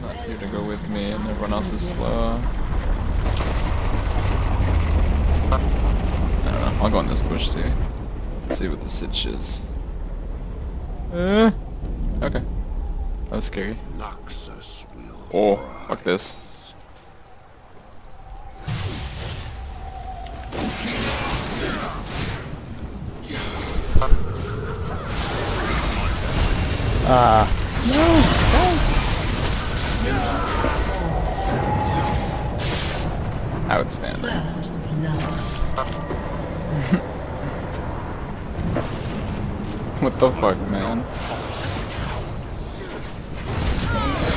not here to go with me, and everyone else is slow. I don't know. I'll go in this bush, see. See what the sitch is. Uh, okay. That was scary. Noxus will Oh, fuck this. Ah. Uh, Outstanding. First. What the fuck, man?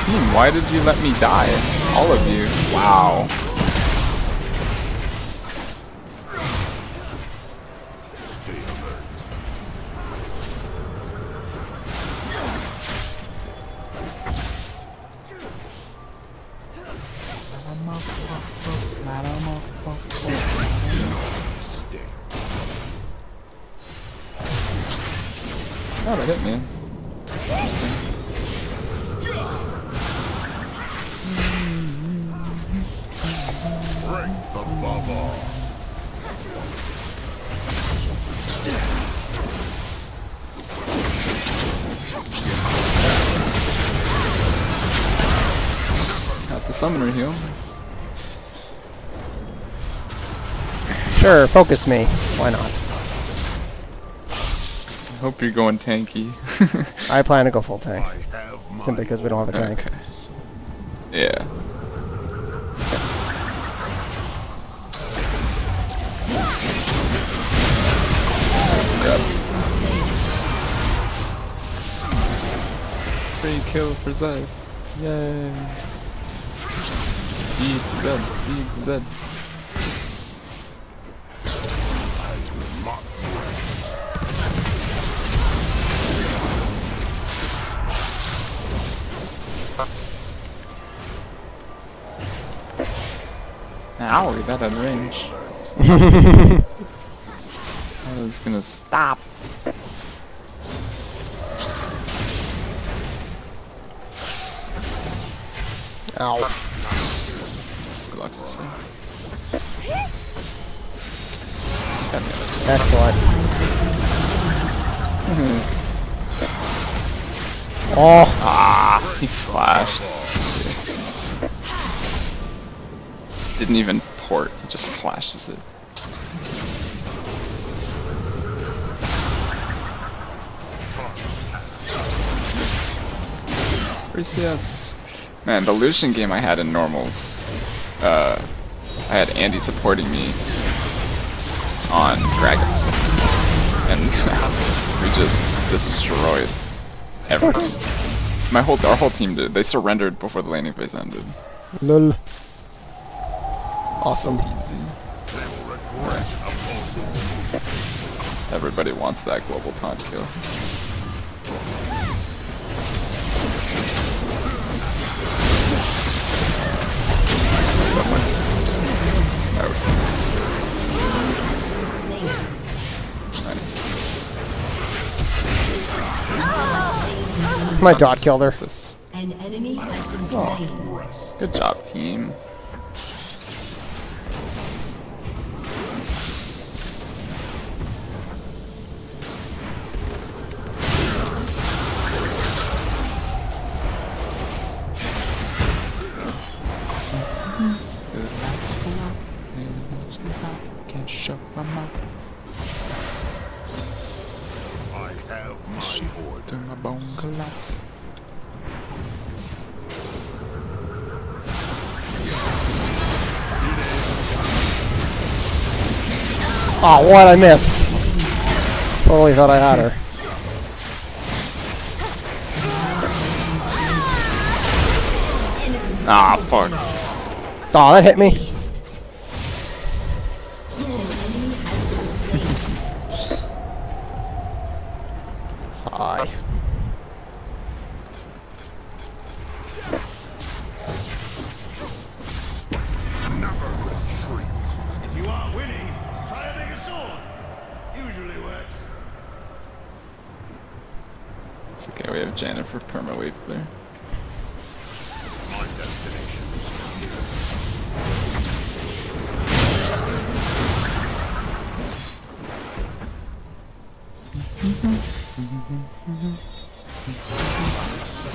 Team, why did you let me die? All of you. Wow. Sure, focus me. Why not? I Hope you're going tanky. I plan to go full tank. I have my Simply because we don't have a tank. okay. Yeah. Free kill for Zed. Yay. Eat Zed. Eat Zed. Ow, that had range. I was gonna stop. Ow. God damn. Excellent. oh, Ah, he flashed. Didn't even port, he just flashes it. CS. Man, the Lucian game I had in normals, uh, I had Andy supporting me on Gragas. And we just destroyed everyone. My whole, our whole team did. They surrendered before the laning phase ended. lol. Awesome. Easy. They will regret opposing. Everybody wants that global taunt kill. That's nice. Okay. Nice. My dot killed her. That's- An enemy has been oh, slain. Good job, team. Oh, what? I missed. Totally thought I had her. Ah, fuck. Oh, that hit me. Sigh. Okay, we have Jennifer perma-wave there.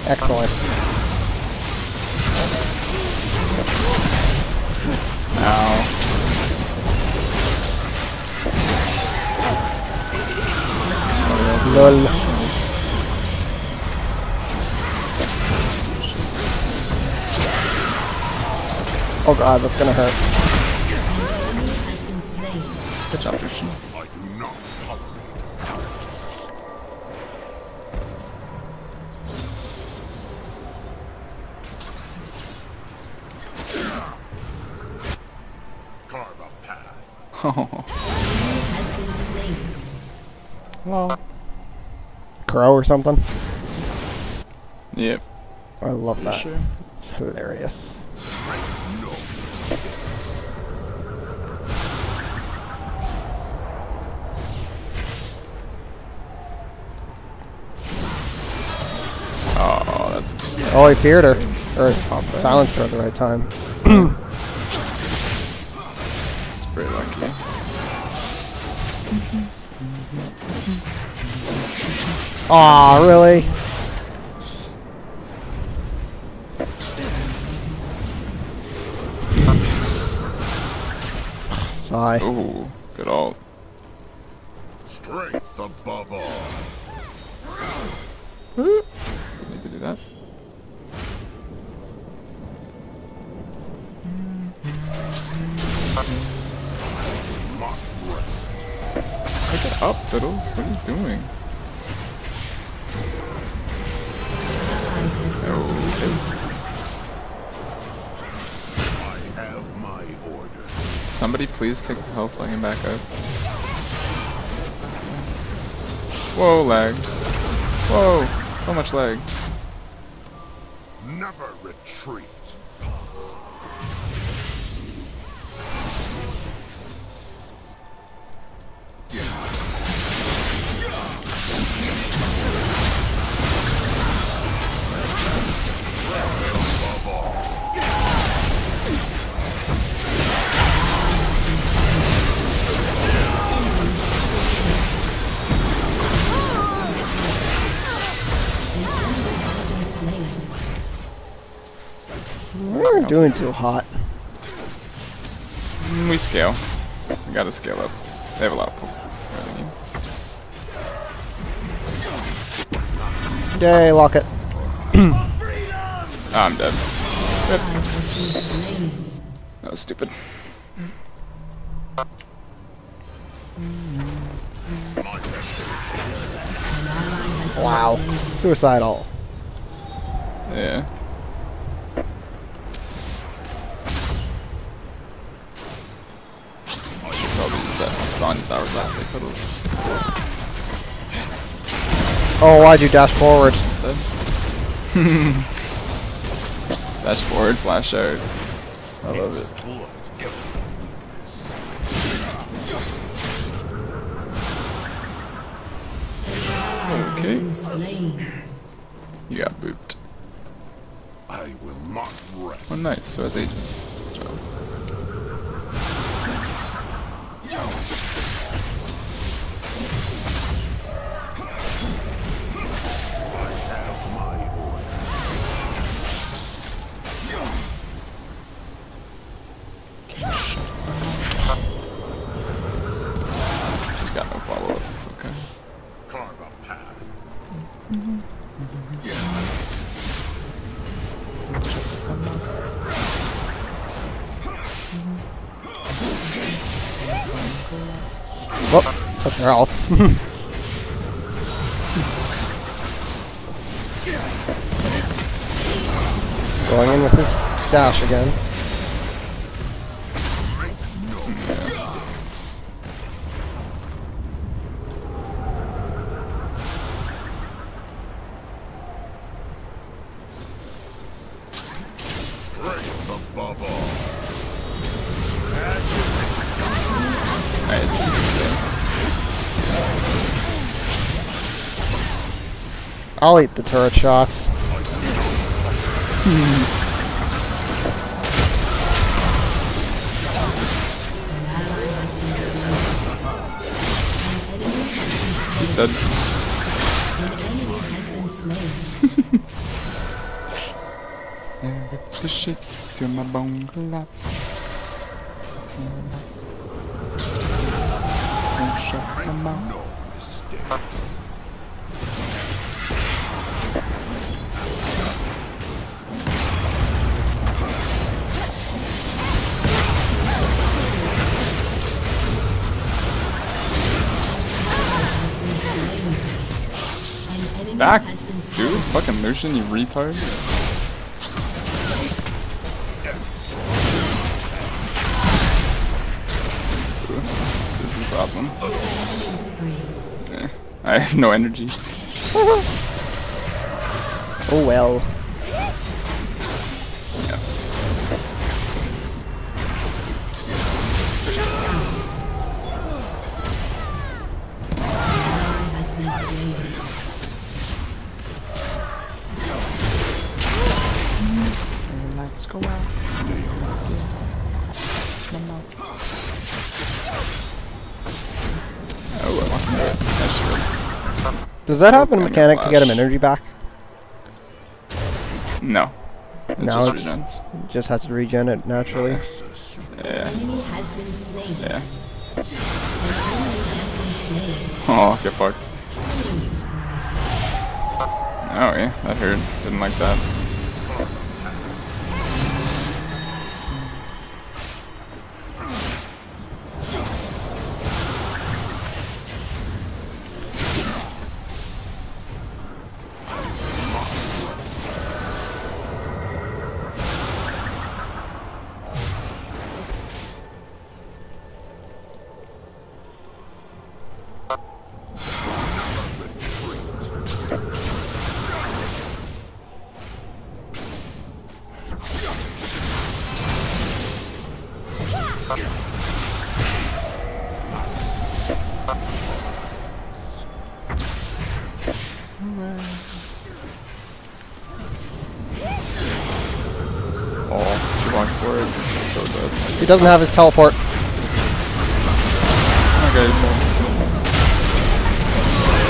Excellent. Ow. LOL. Oh god, that's gonna hurt. Good job, Christian. I do not tolerate cowardice. Carve a path. Has been slain. well. Crow or something? Yep. I love that. Sure. It's hilarious. Oh, he feared her. Or silenced her at the right time. that's pretty lucky. Aw, really? Sigh. Ooh, good ult. strength above all. Need to do that. Mock rest. Pick it up, Fiddles. What are you doing? Somebody please take the health so back up. Whoa, lag. Whoa, so much lag. Never retreat. Doing too hot. Mm, We scale. We gotta scale up. They have a lot of. Really. Yay, lock it. Oh, I'm dead. That was stupid. Wow. Suicidal. Yeah. That Zhonya's Hourglass like Fiddles Oh, why'd you dash forward? instead. Dash forward, flash out. I love it. Blood Has Okay. been slain. You got booped. I will not rest. Oh, nice. Who has Aegis? Took her health. Going in with his dash again. I'll eat the turret shots. He's dead. An enemy has been slain. And rip the shit till my bone collapse. Don't shut my mouth. Back, has been slain. dude. Fucking Lucian, you retard. Ooh, This is, this is a problem. Killing. Eh, I have no energy. Oh well. Let's go out. Oh, well, yeah, sure. Does that have a mechanic to get him energy back? No. It No, just it's- regens. Just has to regen it naturally. Yeah, Enemy has been yeah. Enemy has been oh, slain. Oh, get fucked. Oh, yeah, that hurt. Didn't like that. Forward. So dead. He doesn't have his teleport. Okay,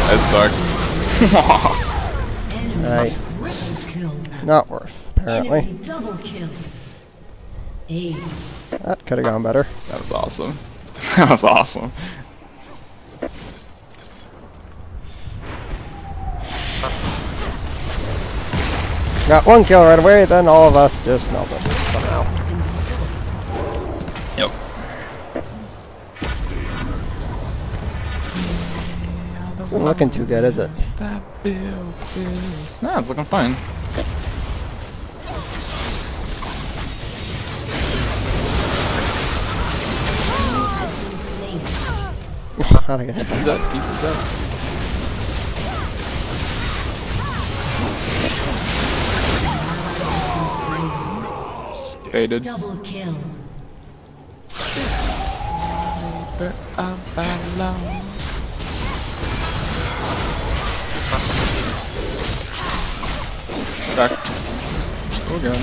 That sucks. Enemy Right. Not worth, apparently. Enemy double kill. Aced. That could have gone better. that was awesome. That was awesome. Got one kill right away, then all of us just melted somehow. Isn't looking too good, is it? That bill feels. Nah, it's looking fine. Has been slain. How'd I get hit? Beat up, beat up. Faded. Double kill. Back. Oh god.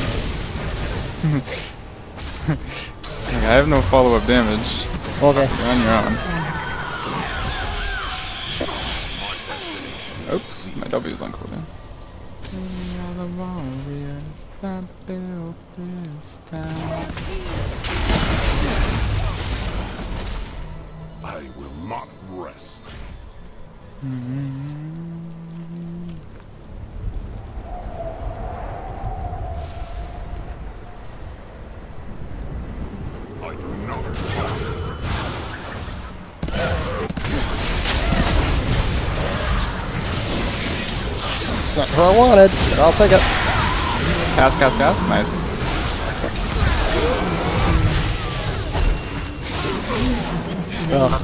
Okay, I have no follow-up damage. Okay. You're on your own. Oops, my W is on cooldown. I will not rest. I It's not I wanted, but I'll take it. Cast, cast, cast. Nice. Ugh.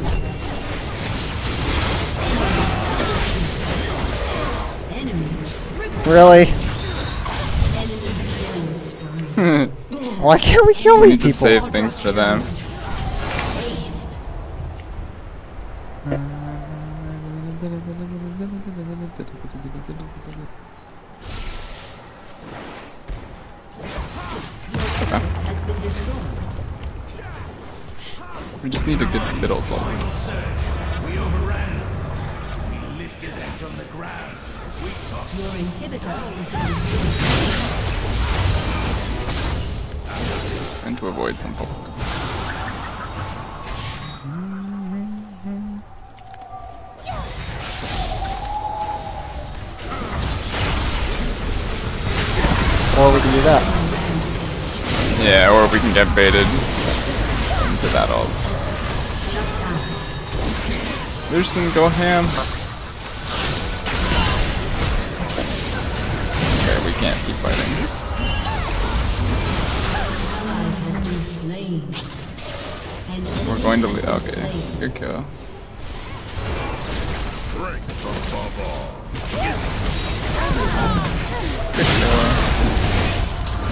Really? Enemy killing spree. Why can't we kill We these need to people? save things for them. We just need a good middle zone. We overran. We lifted them from the ground. We tossed Your inhibitor destroyed. to avoid some poke. That. Yeah, or we can get baited into that ult. Lucian, go ham. Okay, we can't keep fighting. We're going to leave. Okay, good kill. Good kill.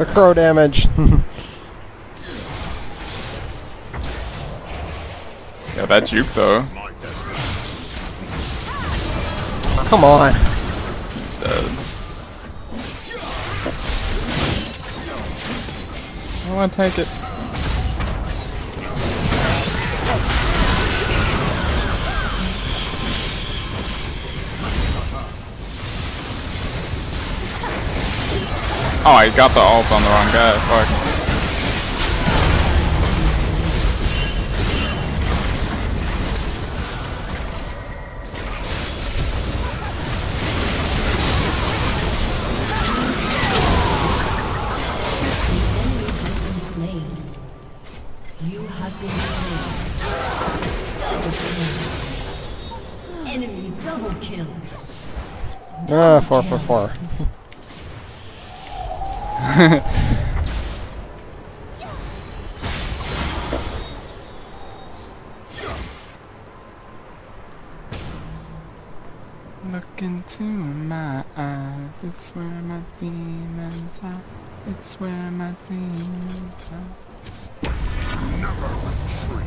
The crow damage. Yeah, that juke though. Come on. He's dead. I want to take it. Oh, I got the ult on the wrong guy. Fuck. has been slain. You have been slain. Enemy double kill. Ah, four for four. Look into my eyes, it's where my demons are. It's where my demons are. Never retreat.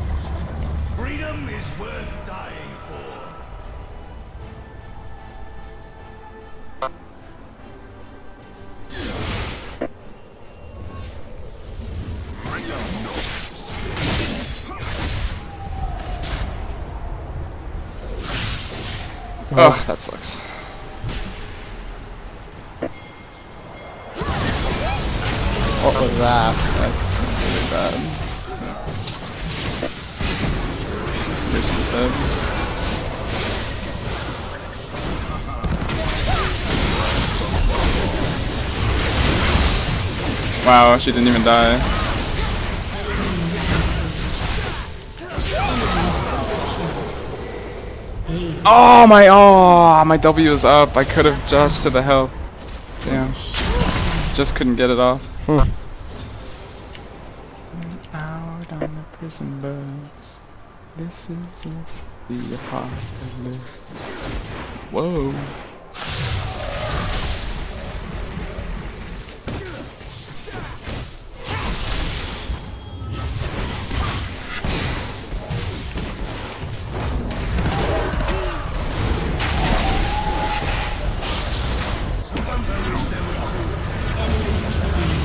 Freedom is worth Oh, that sucks. What was that? That's really bad. Lucian's dead. Wow, she didn't even die. Oh my oh my W is up. I could have just to the health. Damn. Just couldn't get it off. Hmm. Out on the prison bus. This is it, the apocalypse. Whoa.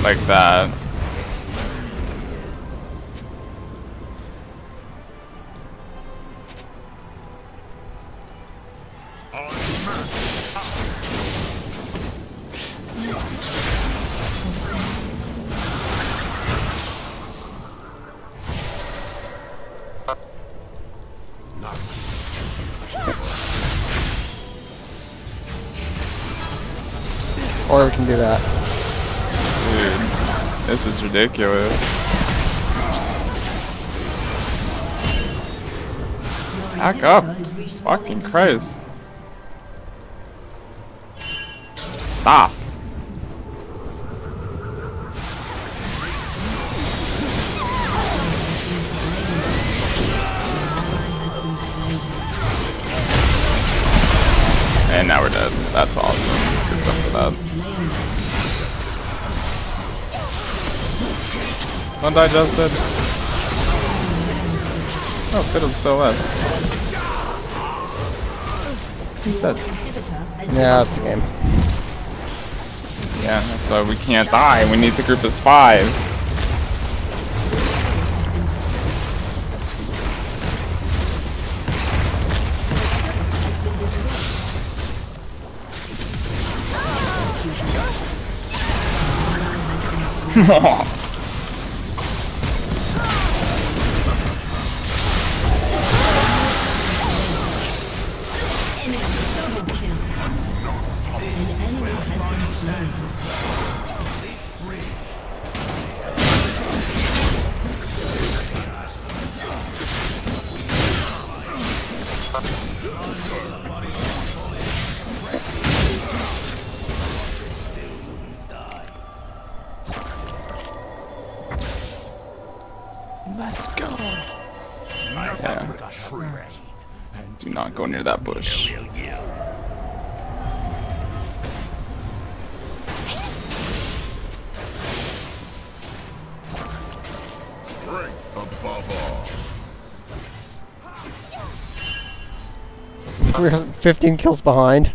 Like that. Or we can do that. This is ridiculous. Back up. Fucking Christ. Stop. And now we're dead. That's awesome. Don't die, Justin. Oh, Fiddle's still alive. He's dead. Yeah, that's the game. Yeah, that's why we can't die. We need to group as five. Double Let's go. Yeah. Do not go near that bush. 15 kills behind.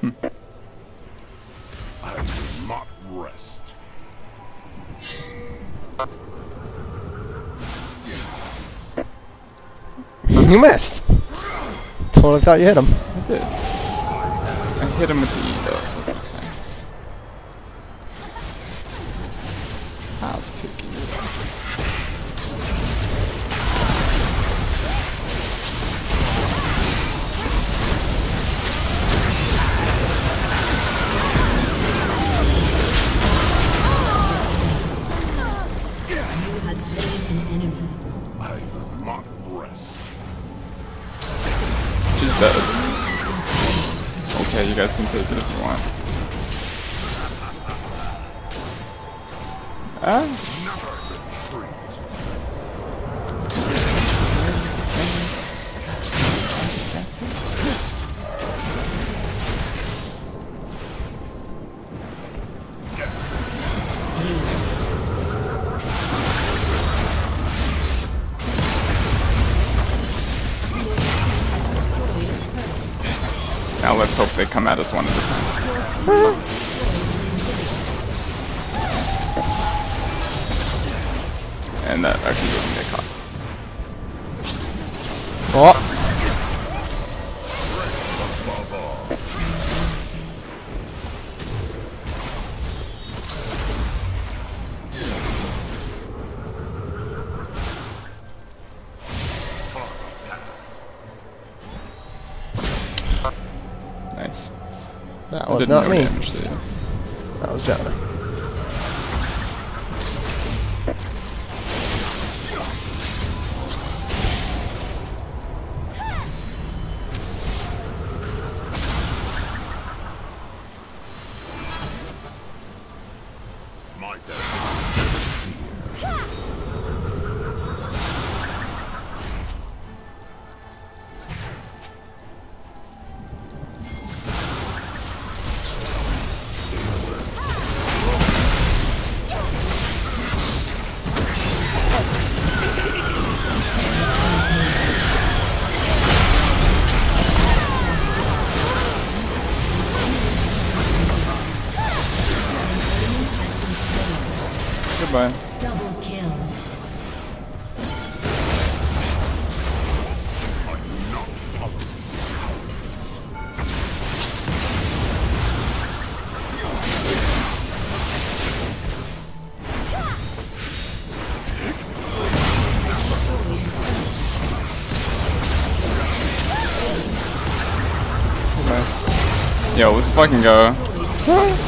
Hmm. I will not rest. you missed. Totally thought you hit him. I did. I hit him with the E though, so they come at us one at a time. Uh-huh. That was not me. damage to you. That was Jonah. Let's fucking go.